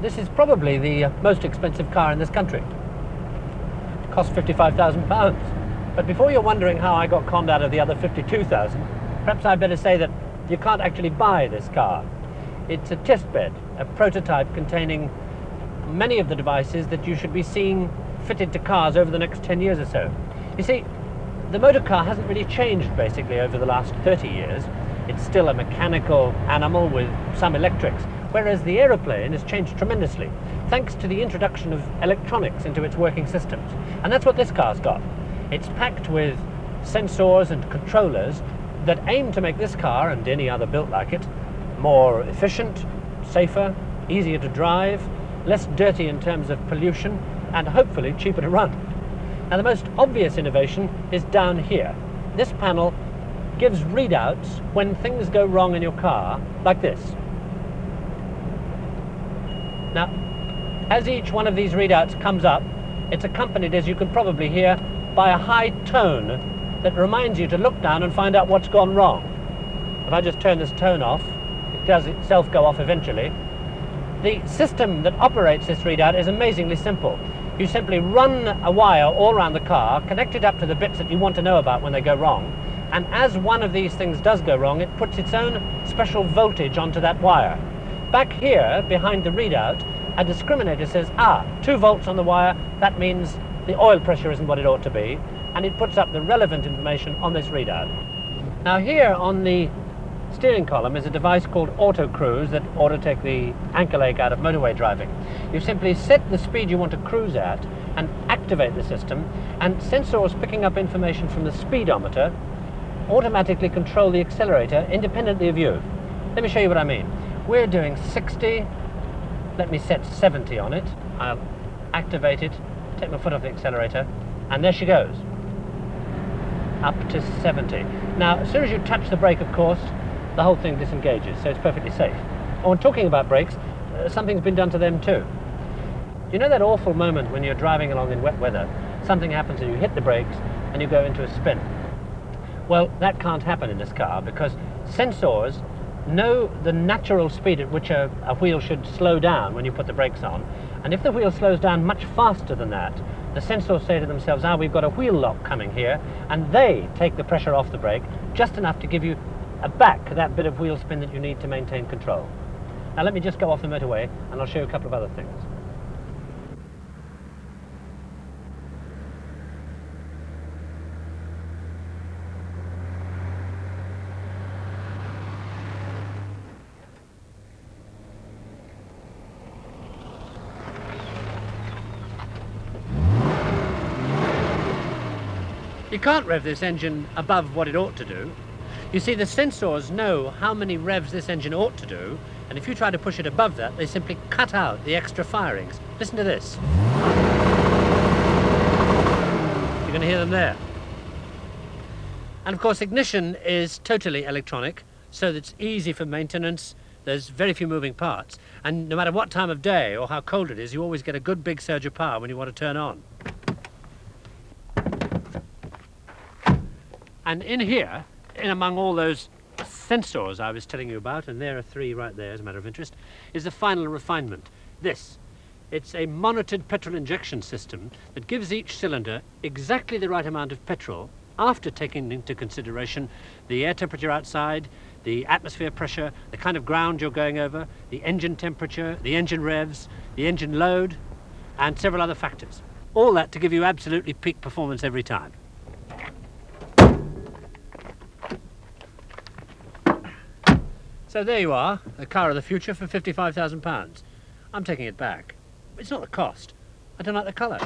this is probably the uh, most expensive car in this country. It cost £55,000. But before you're wondering how I got conned out of the other 52,000, perhaps I'd better say that you can't actually buy this car. It's a test bed, a prototype containing many of the devices that you should be seeing fitted to cars over the next 10 years or so. You see, the motor car hasn't really changed basically over the last 30 years. It's still a mechanical animal with some electrics, whereas the aeroplane has changed tremendously, thanks to the introduction of electronics into its working systems. And that's what this car's got. It's packed with sensors and controllers that aim to make this car, and any other built like it, more efficient, safer, easier to drive, less dirty in terms of pollution, and hopefully cheaper to run. Now the most obvious innovation is down here. This panel gives readouts when things go wrong in your car, like this. Now, as each one of these readouts comes up, it's accompanied, as you can probably hear, by a high tone that reminds you to look down and find out what's gone wrong. If I just turn this tone off, it does itself go off eventually. The system that operates this readout is amazingly simple. You simply run a wire all around the car, connect it up to the bits that you want to know about when they go wrong, and as one of these things does go wrong, it puts its own special voltage onto that wire. Back here, behind the readout, a discriminator says, ah, two volts on the wire, that means the oil pressure isn't what it ought to be, and it puts up the relevant information on this readout. Now here on the steering column is a device called Auto Cruise that ought to take the ankle ache out of motorway driving. You simply set the speed you want to cruise at and activate the system, and sensors picking up information from the speedometer automatically control the accelerator independently of you. Let me show you what I mean. We're doing 60, let me set 70 on it. I'll activate it, take my foot off the accelerator, and there she goes. Up to 70. Now, as soon as you touch the brake, of course, the whole thing disengages, so it's perfectly safe. Oh, and talking about brakes, uh, something's been done to them too. You know that awful moment when you're driving along in wet weather, something happens and you hit the brakes and you go into a spin. Well, that can't happen in this car because sensors know the natural speed at which a, a, wheel should slow down when you put the brakes on. And if the wheel slows down much faster than that, the sensors say to themselves, ah, we've got a wheel lock coming here, and they take the pressure off the brake just enough to give you a back that bit of wheel spin that you need to maintain control. Now let me just go off the motorway and I'll show you a couple of other things. You can't rev this engine above what it ought to do. You see, the sensors know how many revs this engine ought to do, and if you try to push it above that, they simply cut out the extra firings. Listen to this. You're going to hear them there. And of course, ignition is totally electronic, so it's easy for maintenance. There's very few moving parts. And no matter what time of day or how cold it is, you always get a good big surge of power when you want to turn on. And in here, in among all those sensors I was telling you about, and there are three right there as a matter of interest, is the final refinement. This. It's a monitored petrol injection system that gives each cylinder exactly the right amount of petrol after taking into consideration the air temperature outside, the atmosphere pressure, the kind of ground you're going over, the engine temperature, the engine revs, the engine load, and several other factors. All that to give you absolutely peak performance every time. So there you are, the car of the future for £55,000. I'm taking it back. It's not the cost. I don't like the colour.